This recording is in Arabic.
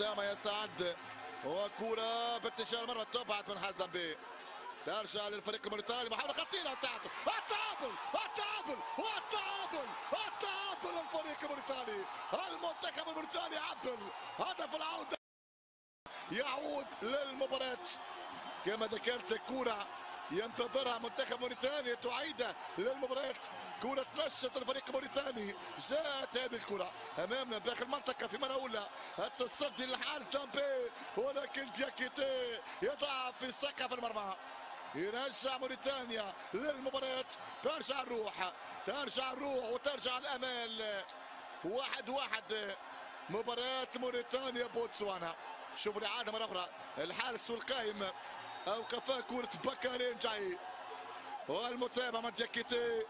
عندما يستعد وكرة باتجاه المرمى تبعت من حزم بي ترجع للفريق الموريتاني محاولة خطيرة التعادل التعادل التعادل التعادل التعادل الفريق الموريتاني. المنتخب الموريتاني عدل هدف العودة. يعود للمباراة. كما ذكرت كرة ينتظرها منتخب موريتانيا تعيد للمباراة. كرة نشط الفريق الموريتاني جاءت هذه الكرة أمامنا داخل المنطقة في مرة أولى التصدي للحال تامبي ولكن دياكيتي يضع في سقف المرمى. يرجع موريتانيا للمباراة. ترجع الروح. ترجع الروح وترجع الأمال واحد واحد. مباراة موريتانيا بوتسوانا. شوفوا الإعادة مرة أخرى. الحارس والقائم أوقفا كرة بكارين جاي. والمتابعة من دياكيتي